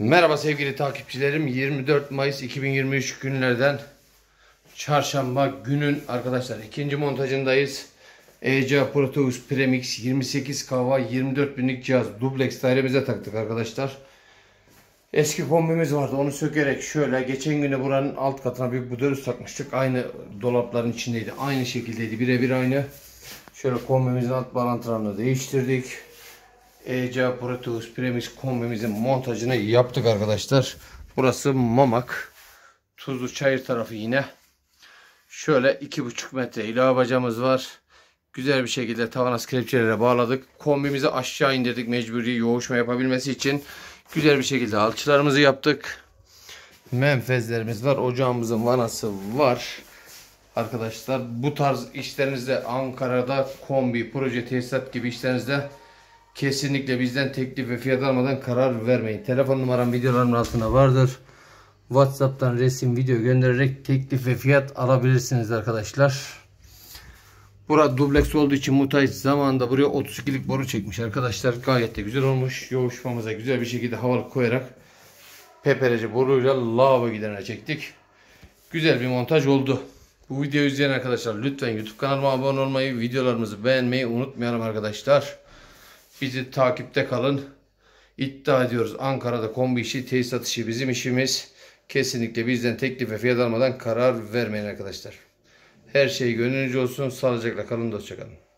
Merhaba sevgili takipçilerim. 24 Mayıs 2023 günlerden çarşamba günün arkadaşlar ikinci montajındayız. ECA Proteus Premix 28 kava 24 binlik cihaz dubleks dairemize taktık arkadaşlar. Eski kombimiz vardı onu sökerek şöyle geçen güne buranın alt katına bir budörüs takmıştık. Aynı dolapların içindeydi. Aynı şekildeydi birebir aynı. Şöyle kombimizin alt bağlantılarını değiştirdik. ECA Proteus Premix kombimizin montajını yaptık arkadaşlar. Burası Mamak. Tuzlu Çayır tarafı yine. Şöyle 2,5 metre ilave bacamız var. Güzel bir şekilde tavan kelepçelere bağladık. Kombimizi aşağı indirdik mecburi yoğuşma yapabilmesi için. Güzel bir şekilde alçılarımızı yaptık. Menfezlerimiz var. Ocağımızın vanası var. Arkadaşlar bu tarz işlerinizde Ankara'da kombi, proje tesisat gibi işlerinizde kesinlikle bizden teklif ve fiyat almadan karar vermeyin. Telefon numaram videolarımın altında vardır. WhatsApp'tan resim, video göndererek teklif ve fiyat alabilirsiniz arkadaşlar. Bura dubleks olduğu için müteahhit zamanında buraya 32'lik boru çekmiş arkadaşlar. Gayet de güzel olmuş. Yoğuşmamıza güzel bir şekilde havalı koyarak pepereci boruyla lavabo giderine çektik. Güzel bir montaj oldu. Bu videoyu izleyen arkadaşlar lütfen YouTube kanalıma abone olmayı, videolarımızı beğenmeyi unutmayalım arkadaşlar. Bizi takipte kalın. İddia ediyoruz Ankara'da kombi işi, tesisat işi bizim işimiz. Kesinlikle bizden teklif ve fiyat almadan karar vermeyin arkadaşlar. Her şey gönlünüzce olsun. Sağlıcakla kalın, hoşçakalın.